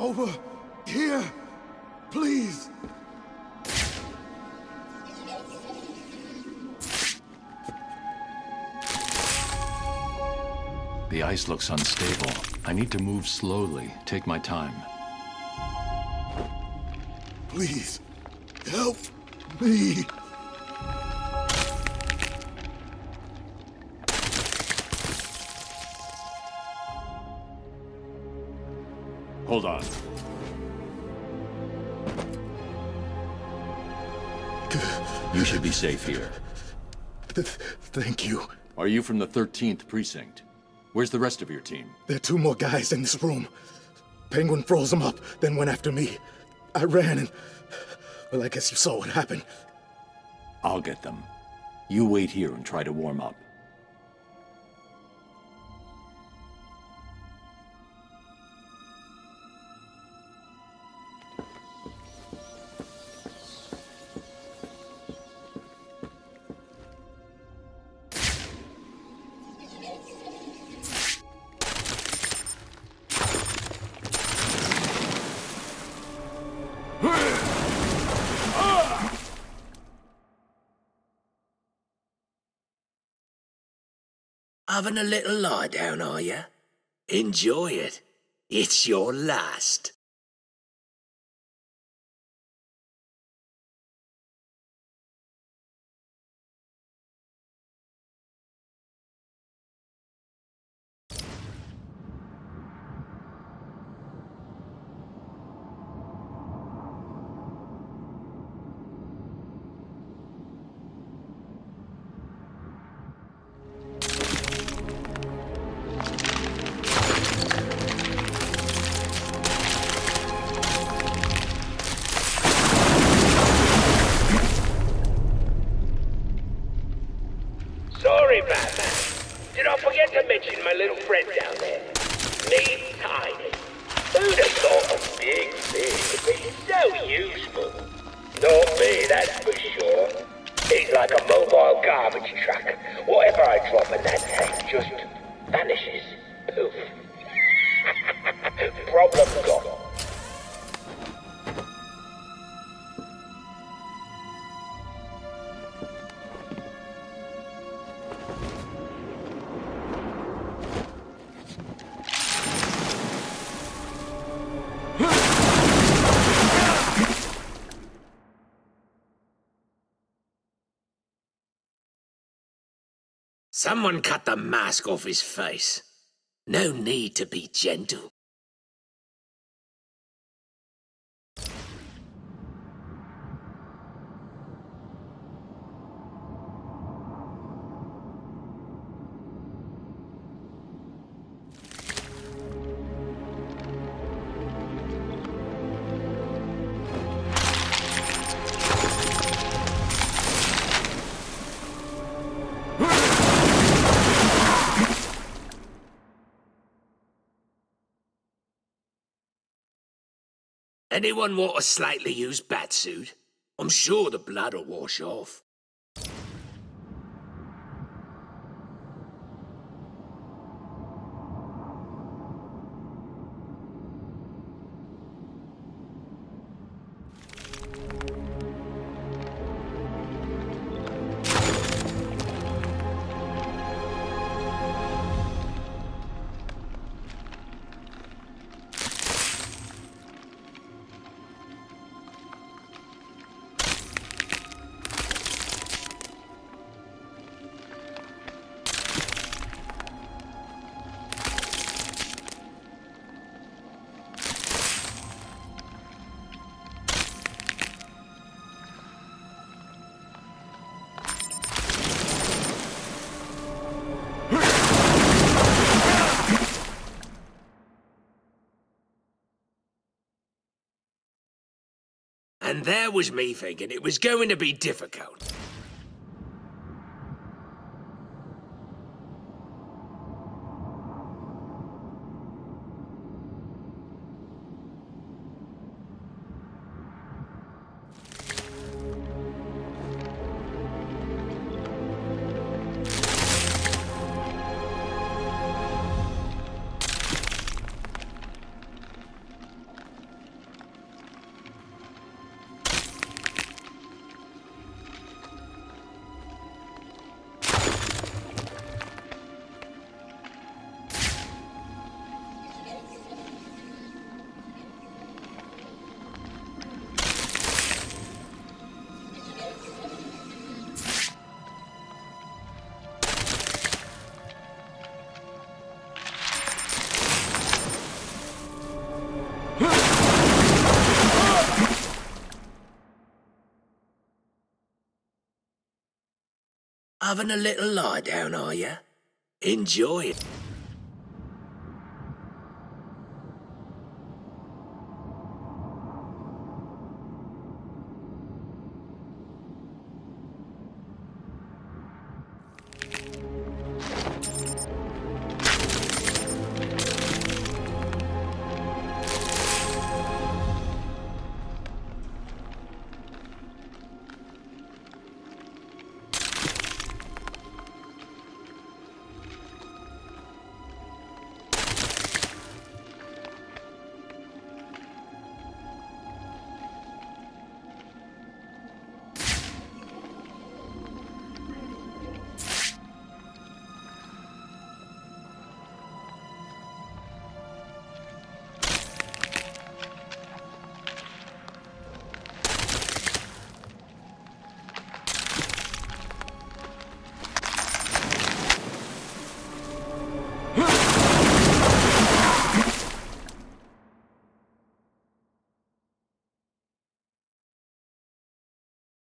Over here, please. The ice looks unstable. I need to move slowly, take my time. Please, help me. Hold on. You should be safe here. Thank you. Are you from the 13th Precinct? Where's the rest of your team? There are two more guys in this room. Penguin froze them up, then went after me. I ran and... Well, I guess you saw what happened. I'll get them. You wait here and try to warm up. Having a little lie down, are you? Enjoy it. It's your last. Someone cut the mask off his face. No need to be gentle. Anyone want a slightly used batsuit? I'm sure the blood'll wash off. And there was me thinking it was going to be difficult. Having a little lie down, are you? Enjoy it.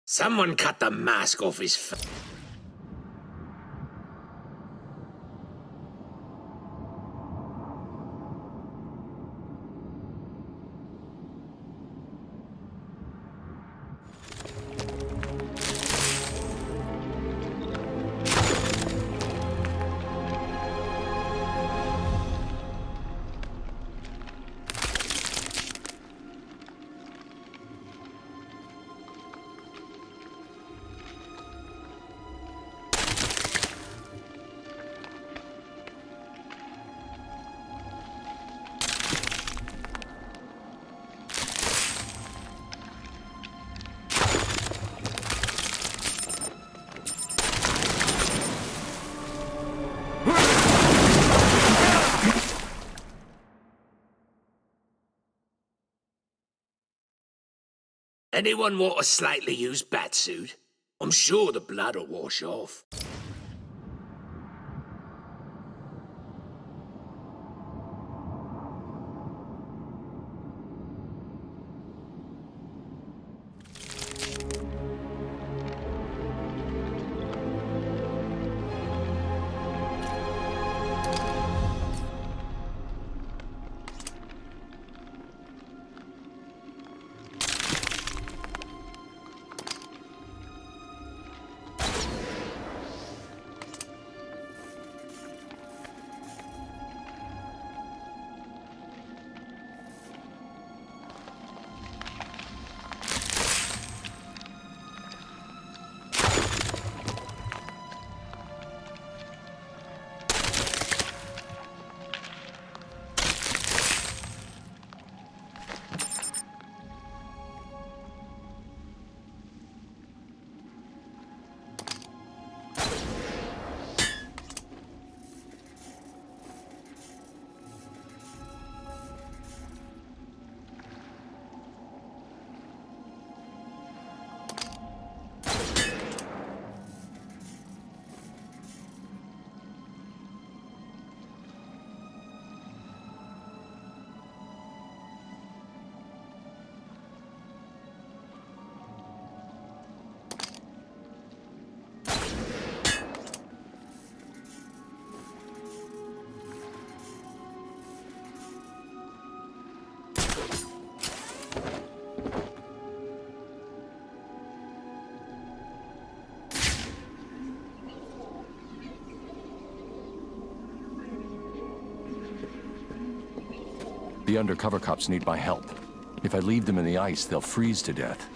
Someone cut the mask off his face. Anyone want a slightly used batsuit? I'm sure the blood'll wash off. The undercover cops need my help. If I leave them in the ice, they'll freeze to death.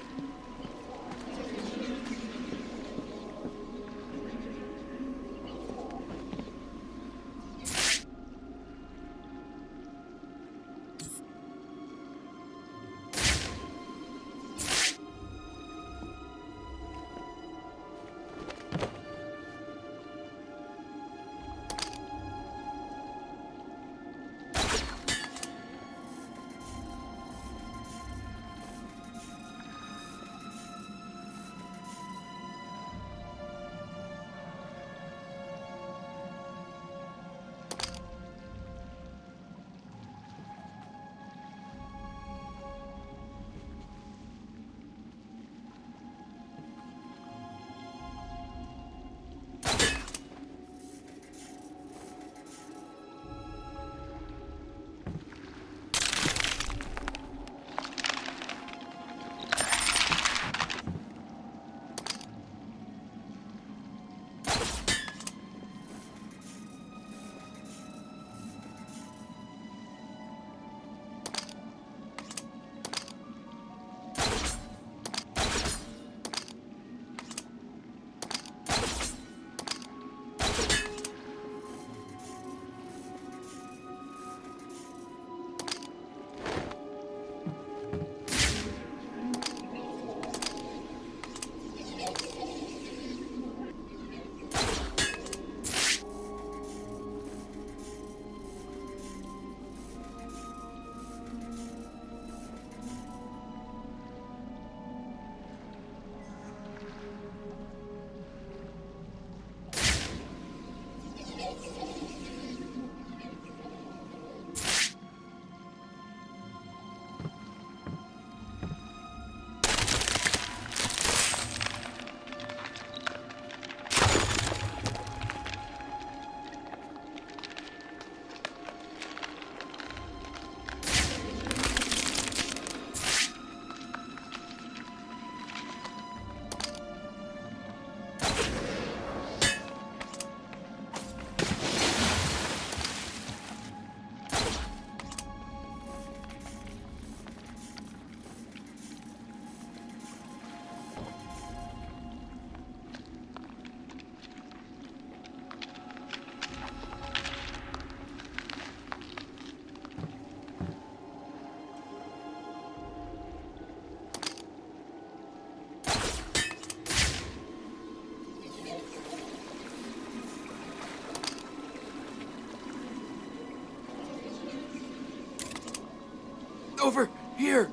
Here!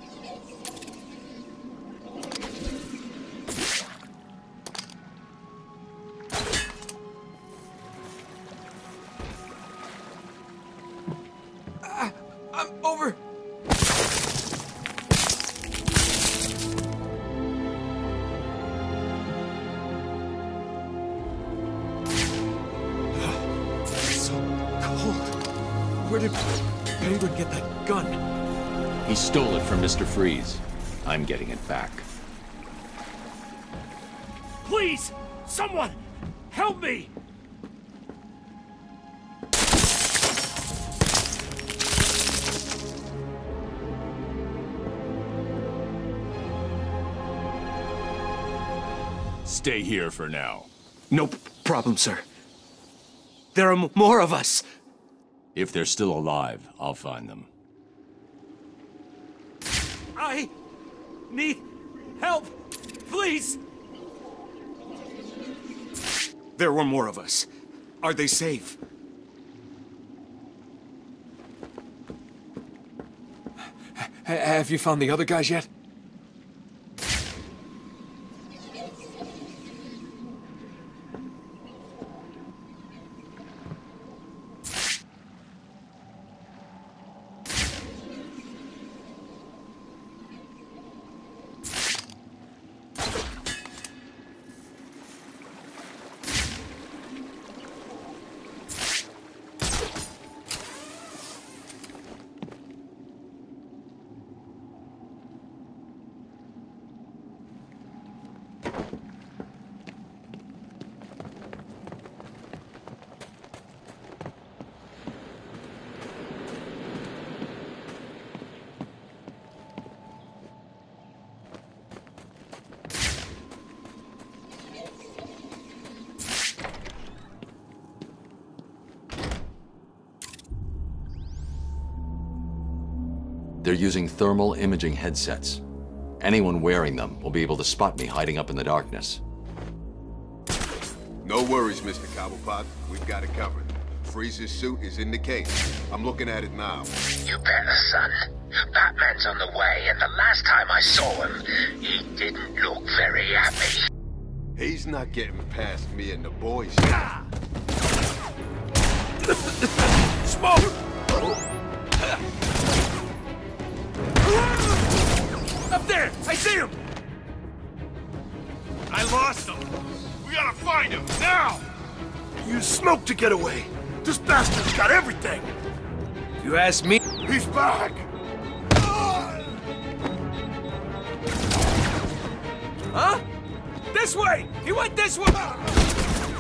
From Mr. Freeze. I'm getting it back. Please! Someone! Help me! Stay here for now. No problem, sir. There are m- more of us. If they're still alive, I'll find them. I need help! Please! There were more of us. Are they safe? have you found the other guys yet? They're using thermal imaging headsets. Anyone wearing them will be able to spot me hiding up in the darkness. No worries, Mr. Cobblepot. We've got it covered. Freeze's suit is in the case. I'm looking at it now. You better, son. Batman's on the way, and the last time I saw him, he didn't look very happy. He's not getting past me and the boys. Smoke! There! I see him! I lost him. We gotta find him now. Use smoke to get away. This bastard's got everything. If you ask me, He's back. Huh? This way! He went this way!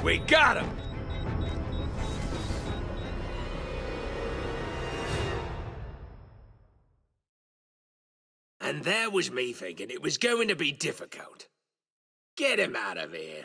We got him! There was me thinking it was going to be difficult. Get him out of here.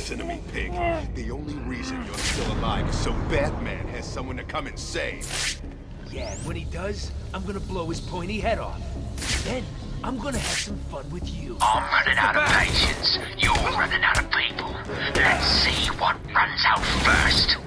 Listen to me, pig. The only reason you're still alive is so Batman has someone to come and save. Yeah, and when he does, I'm gonna blow his pointy head off. Then, I'm gonna have some fun with you. I'm running out of patience. You're running out of people. Let's see what runs out first.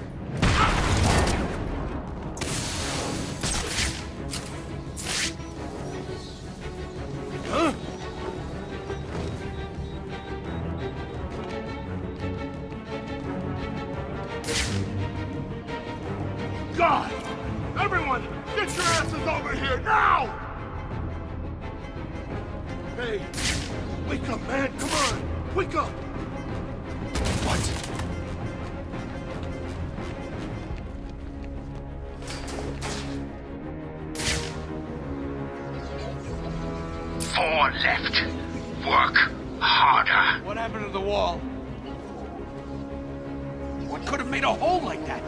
Four left. Work harder. what happened to the wall? What could have made a hole like that.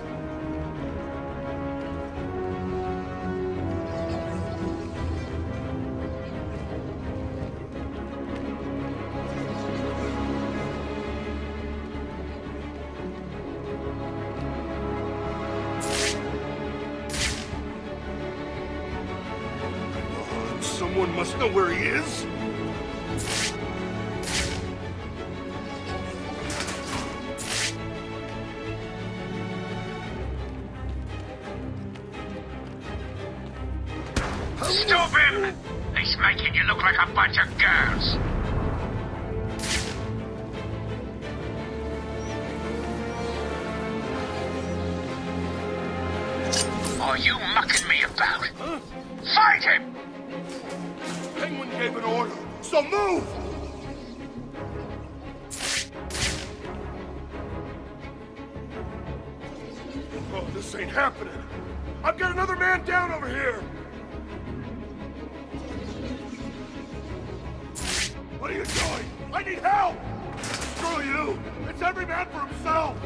What are you doing? I need help! Screw you! It's every man for himself!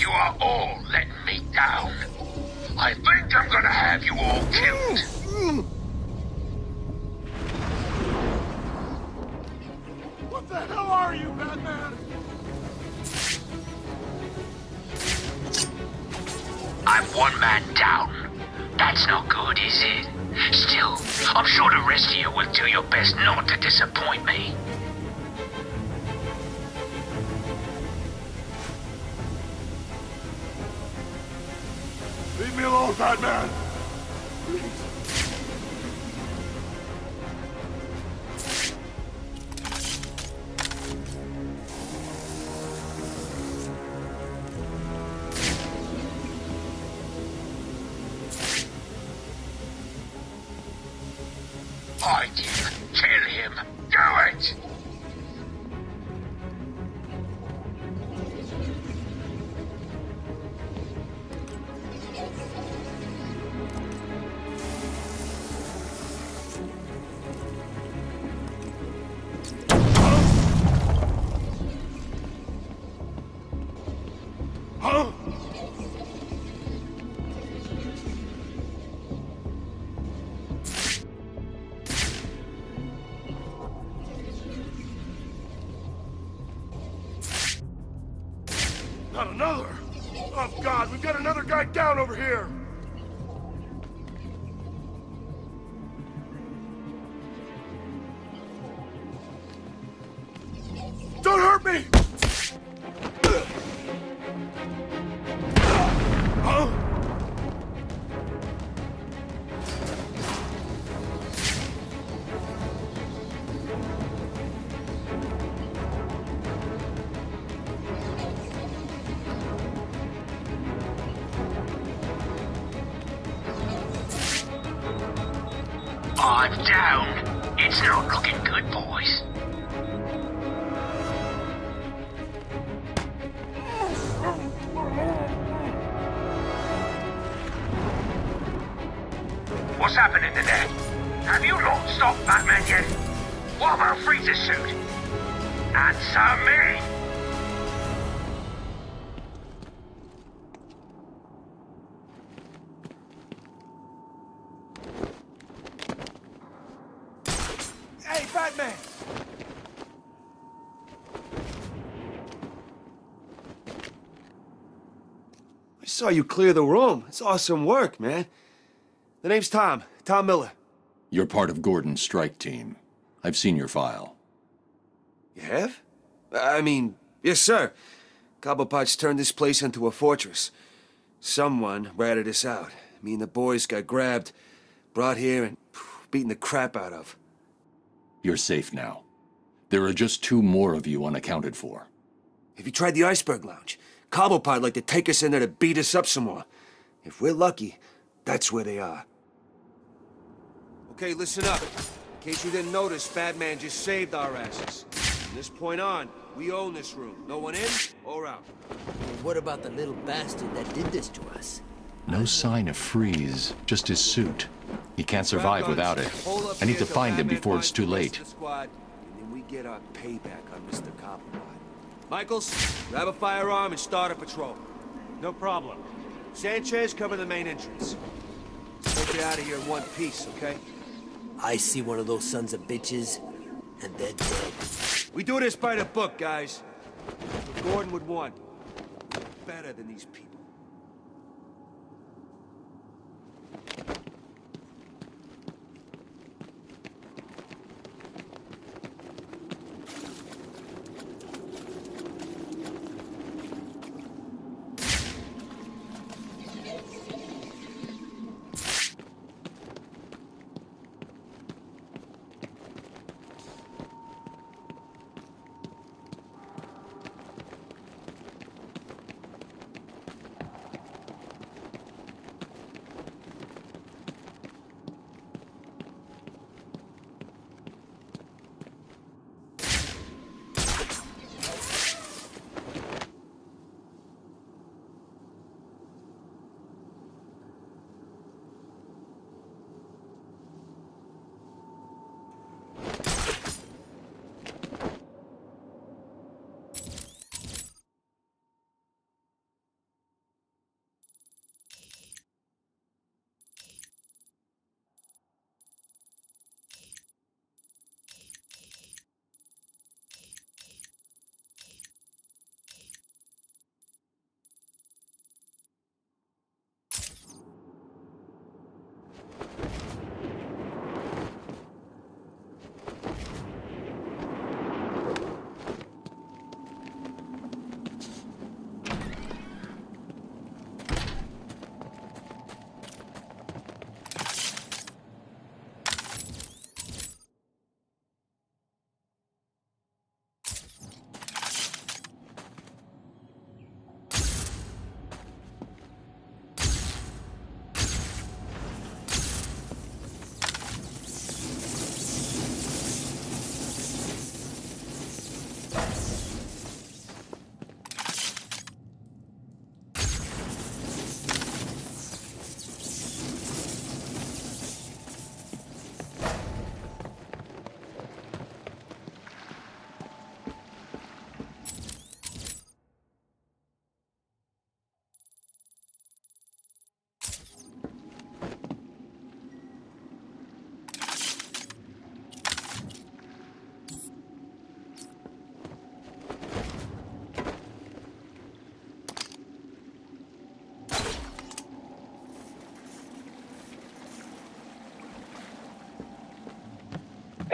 You are all letting me down. I think I'm gonna have you all killed. What the hell are you, Batman? One man down. That's not good, is it? Still, I'm sure the rest of you will do your best not to disappoint me. Leave me alone, Batman! Saw you clear the room. It's awesome work, man. The name's Tom. Tom Miller. You're part of Gordon's strike team. I've seen your file. You have? I mean, yes, sir. Cobblepot's turned this place into a fortress. Someone ratted us out. Me and the boys got grabbed, brought here, and beaten the crap out of. You're safe now. There are just two more of you unaccounted for. Have you tried the Iceberg Lounge? Cobblepot like to take us in there to beat us up some more. If we're lucky, that's where they are. Okay, listen up. In case you didn't notice, Batman just saved our asses. From this point on, we own this room. No one in or out. What about the little bastard that did this to us? No sign of Freeze, just his suit. He can't survive without it. I need to find him before it's too late. Squad, and then we get our payback on Mr. Cobblepot. Michaels, grab a firearm and start a patrol. No problem. Sanchez, cover the main entrance. Hope you're out of here in one piece, okay? I see one of those sons of bitches, and they're dead. We do this by the book, guys. What Gordon would want. Better than these people.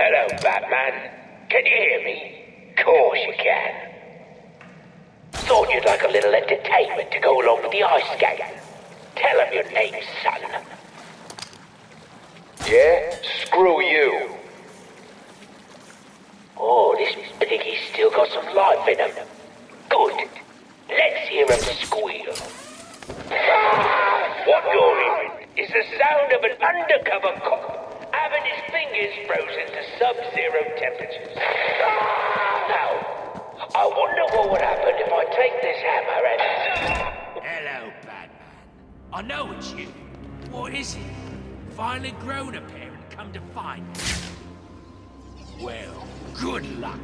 Hello, Batman. Can you hear me? Course you can. Thought you'd like a little entertainment to go along with the ice skating. Tell him your name, son. Yeah? Screw you. Oh, this piggy's still got some life in him. Good. Let's hear him squeal. Ah! What you're hearing is the sound of an undercover cop his fingers frozen to sub-zero temperatures. Ah, now, I wonder what would happen if I take this hammer and... Hello, Batman. I know it's you. What is it? Finally grown a pair and come to find me. Well, good luck.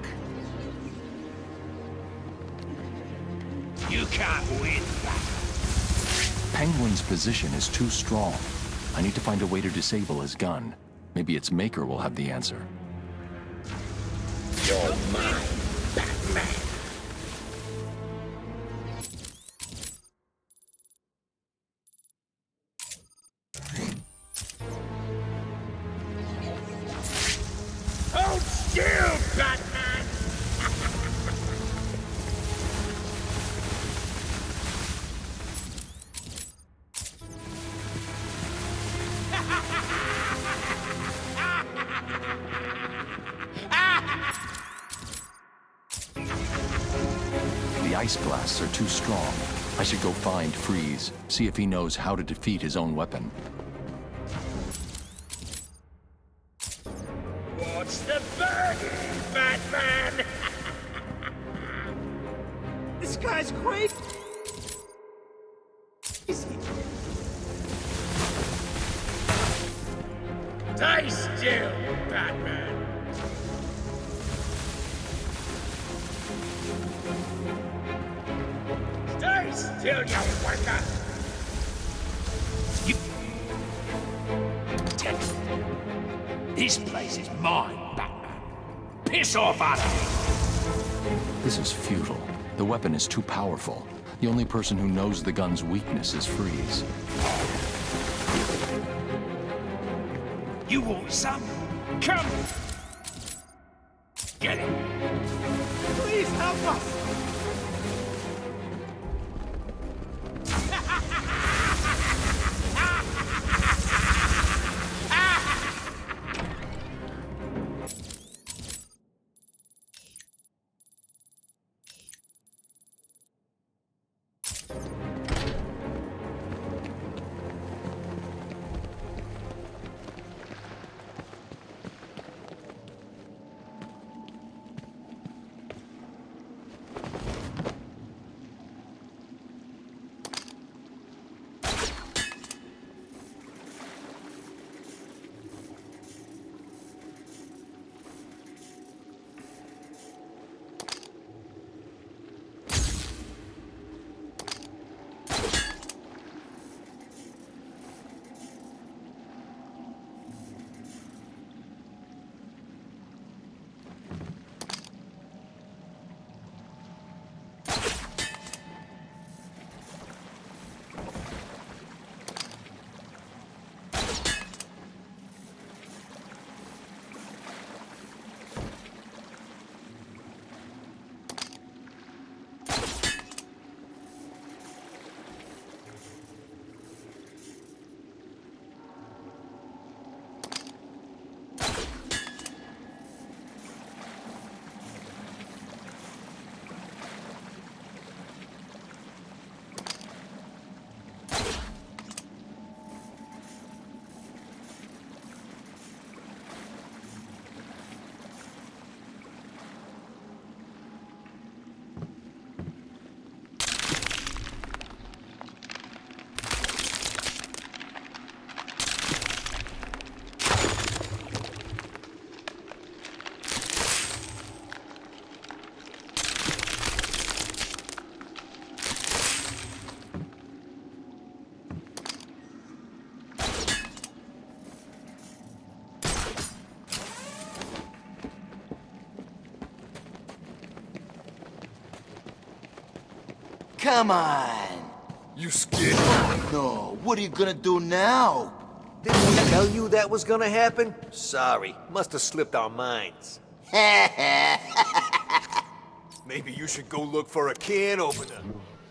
You can't win, Batman. Penguin's position is too strong. I need to find a way to disable his gun. Maybe its maker will have the answer. You're mine, Freeze, see if he knows how to defeat his own weapon. Powerful. The only person who knows the gun's weakness is Freeze. You want some? Come! Come on. You scared? No, what are you gonna do now? Didn't we tell you that was gonna happen? Sorry, must have slipped our minds. Maybe you should go look for a can opener.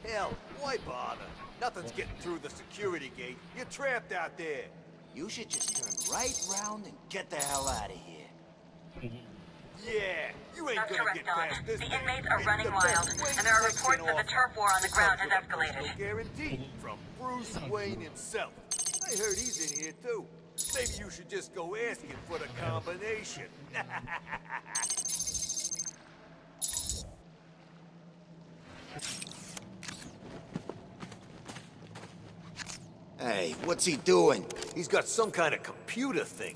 Hell, why bother? Nothing's getting through the security gate. You're trapped out there. You should just turn right round and get the hell out of here. Yeah, you ain't That's correct, get Don. this The inmates are running wild, and there are reports that the turf war on the ground has Comes with a escalated. personal Guarantee from Bruce Wayne himself. I heard he's in here too. Maybe you should just go asking him for the combination. Hey, what's he doing? He's got some kind of computer thing.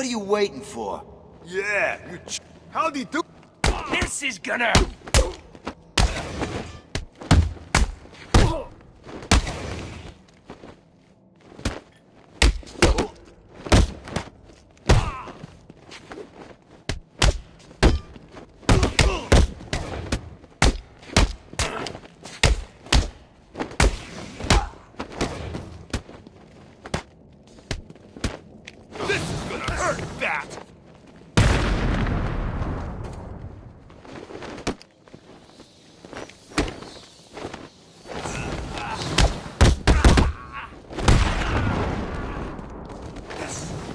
What are you waiting for? yeah, you ch- How'd he do? This is gonna...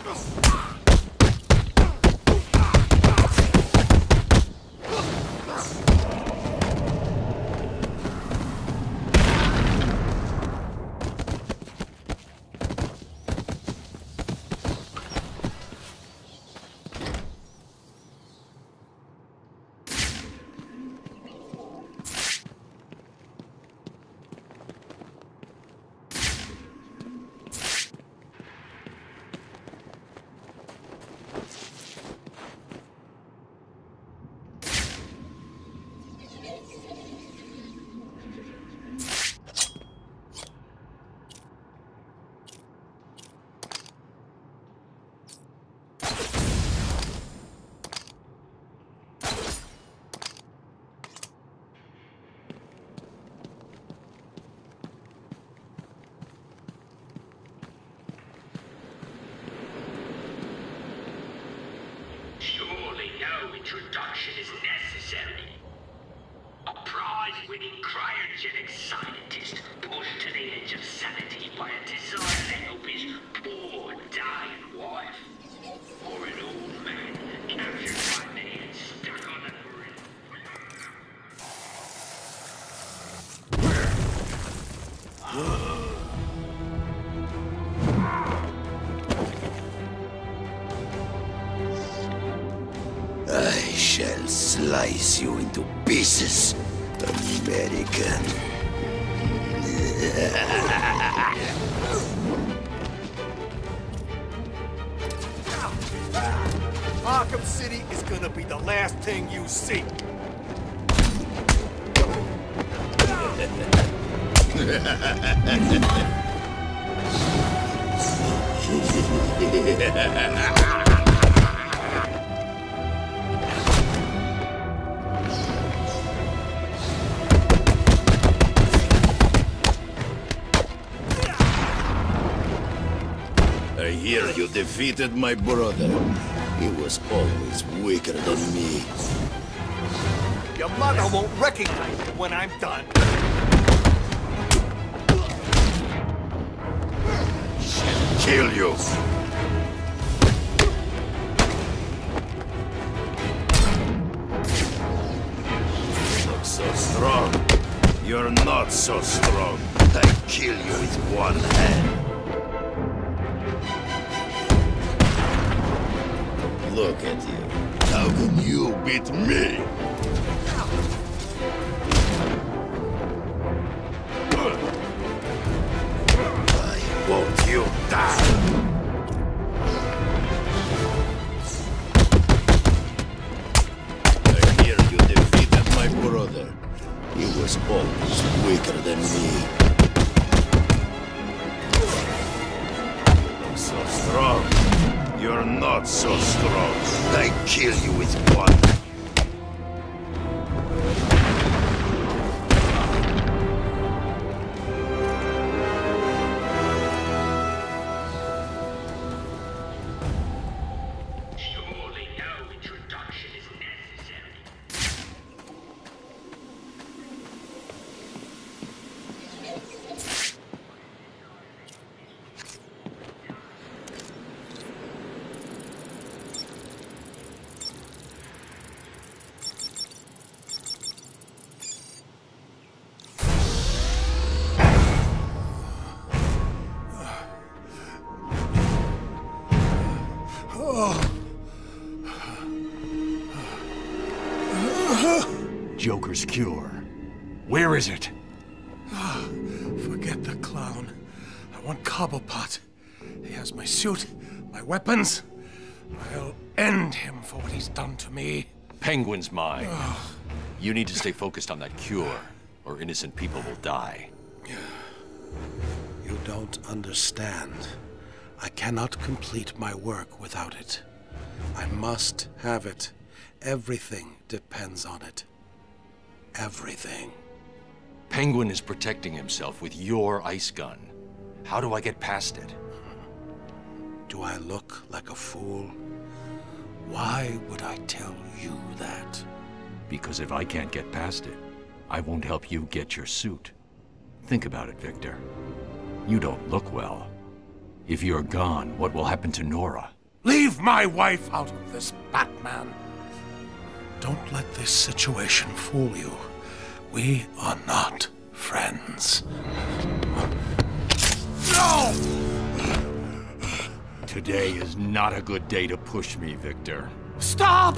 Oh! I shall slice you into pieces, American. Arkham City is gonna be the last thing you see. I hear you defeated my brother. He was always weaker than me. Your mother won't recognize it when I'm done. Kill you! Look so strong. You're not so strong. I kill you with one hand. Look at you. How can you beat me? Joker's cure. Where is it? Ah, forget the clown. I want Cobblepot. He has my suit, my weapons. I'll end him for what he's done to me. Penguin's mine. Ah. You need to stay focused on that cure, or innocent people will die. You don't understand. I cannot complete my work without it. I must have it. Everything depends on it. Everything. Penguin is protecting himself with your ice gun. How do I get past it? Do I look like a fool? Why would I tell you that? Because if I can't get past it, I won't help you get your suit. Think about it, Victor. You don't look well. If you're gone, what will happen to Nora? Leave my wife out of this, Batman. Don't let this situation fool you. We are not friends. No! Today is not a good day to push me, Victor. Stop!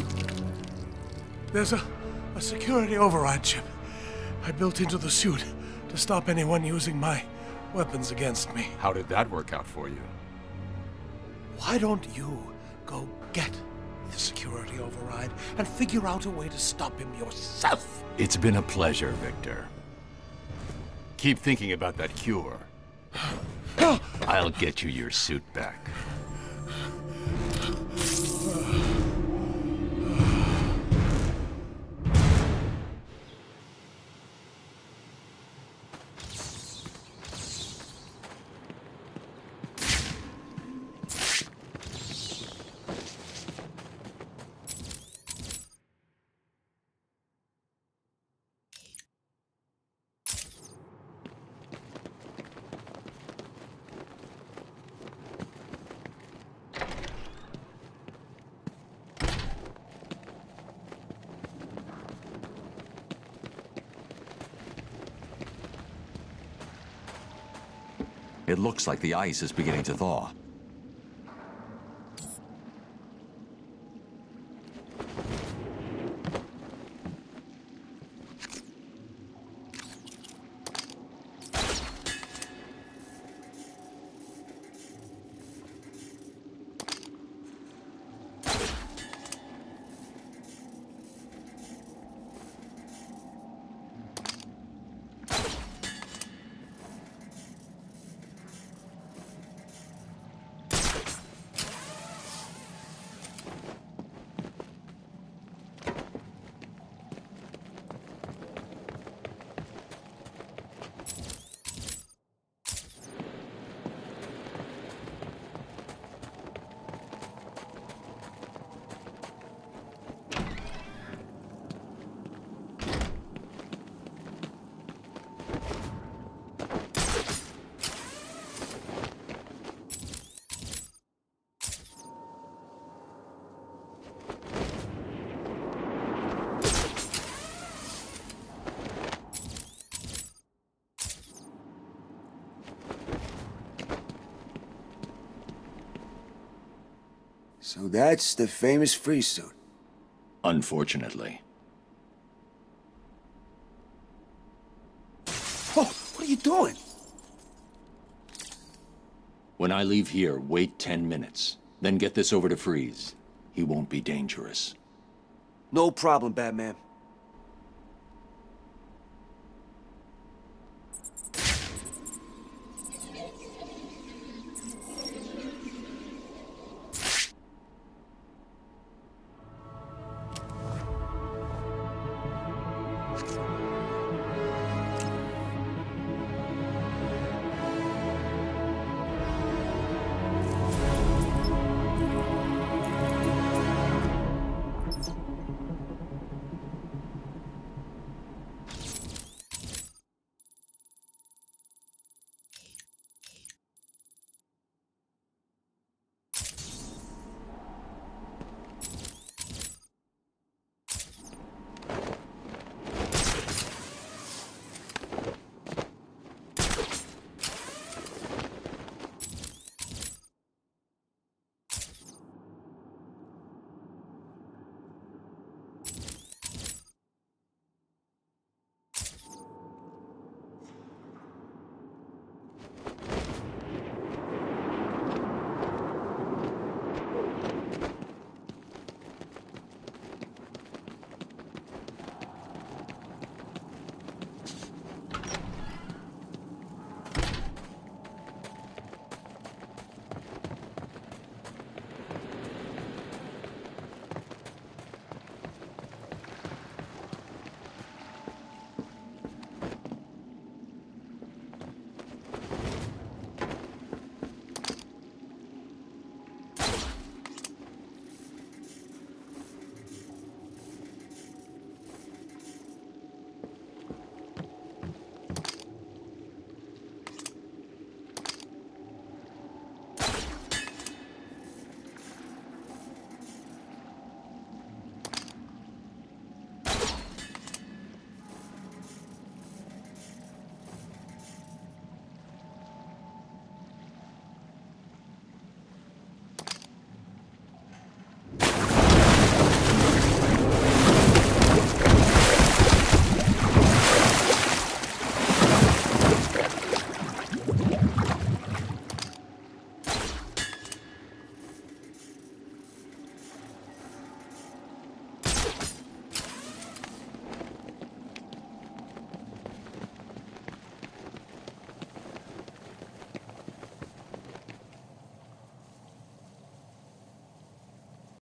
There's a, a security override chip I built into the suit to stop anyone using my weapons against me. How did that work out for you? Why don't you go get the security override and figure out a way to stop him yourself? It's been a pleasure, Victor. Keep thinking about that cure. I'll get you your suit back. Like the ice is beginning to thaw. So that's the famous freeze suit. Unfortunately. Oh, what are you doing? When I leave here, wait 10 minutes. Then get this over to Freeze. He won't be dangerous. No problem, Batman.